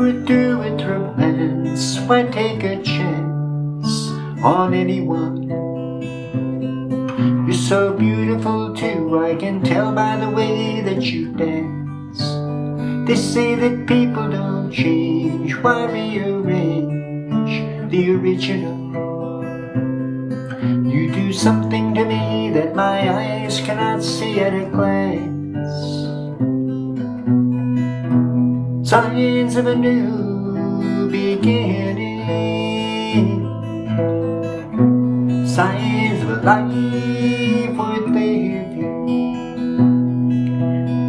were through with romance, why take a chance on anyone? You're so beautiful too, I can tell by the way that you dance. They say that people don't change, why rearrange the original? You do something to me that my eyes cannot see at a glance. Signs of a new beginning. Signs of a life worth living.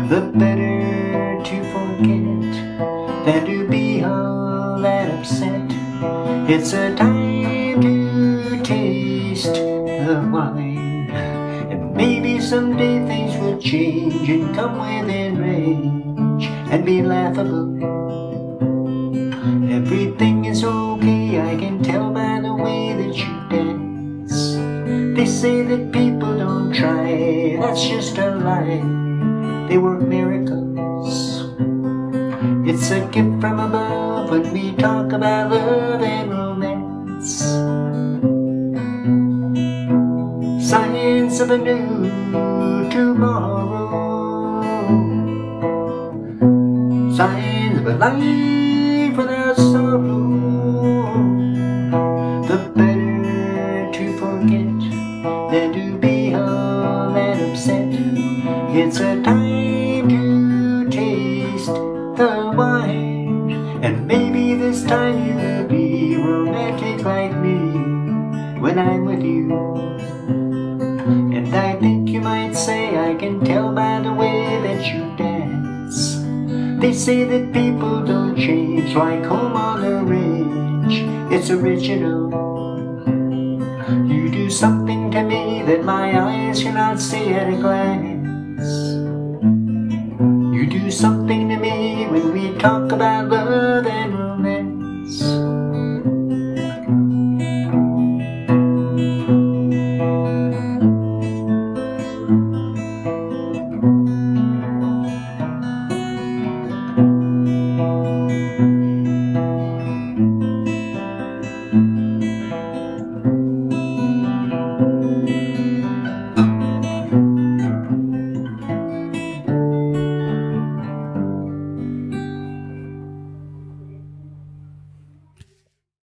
The better to forget than to be all that upset. It's a time to taste the wine. And maybe someday things will change and come within range and be laughable. Everything is okay, I can tell by the way that you dance. They say that people don't try, that's just a lie. They work miracles. It's a gift from above when we talk about love and romance. Signs of a new tomorrow. Signs of life without sorrow. The better to forget than to be all that upset. It's a time to taste the wine, and maybe this time you'll be romantic like me when I'm with you. And I think you might say I can tell by the way that you dance. They say that people don't change like home on the range. It's original. You do something to me that my eyes cannot see at a glance. You do something